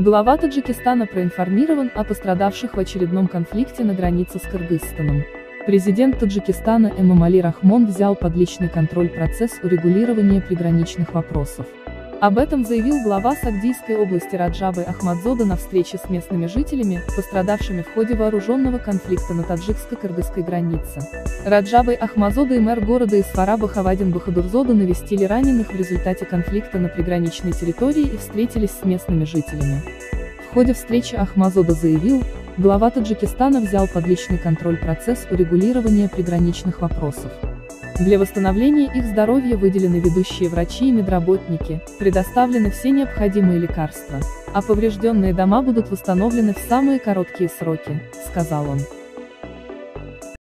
Глава Таджикистана проинформирован о пострадавших в очередном конфликте на границе с Кыргызстаном. Президент Таджикистана Эмомали Рахмон взял под личный контроль процесс урегулирования приграничных вопросов. Об этом заявил глава Сагдийской области Раджабы Ахмадзода на встрече с местными жителями, пострадавшими в ходе вооруженного конфликта на таджикско-кыргызской границе. Раджабы Ахмадзода и мэр города Исфараба Хавадин Бахадурзода навестили раненых в результате конфликта на приграничной территории и встретились с местными жителями. В ходе встречи Ахмазода заявил, глава Таджикистана взял под личный контроль процесс урегулирования приграничных вопросов. Для восстановления их здоровья выделены ведущие врачи и медработники, предоставлены все необходимые лекарства, а поврежденные дома будут восстановлены в самые короткие сроки, сказал он.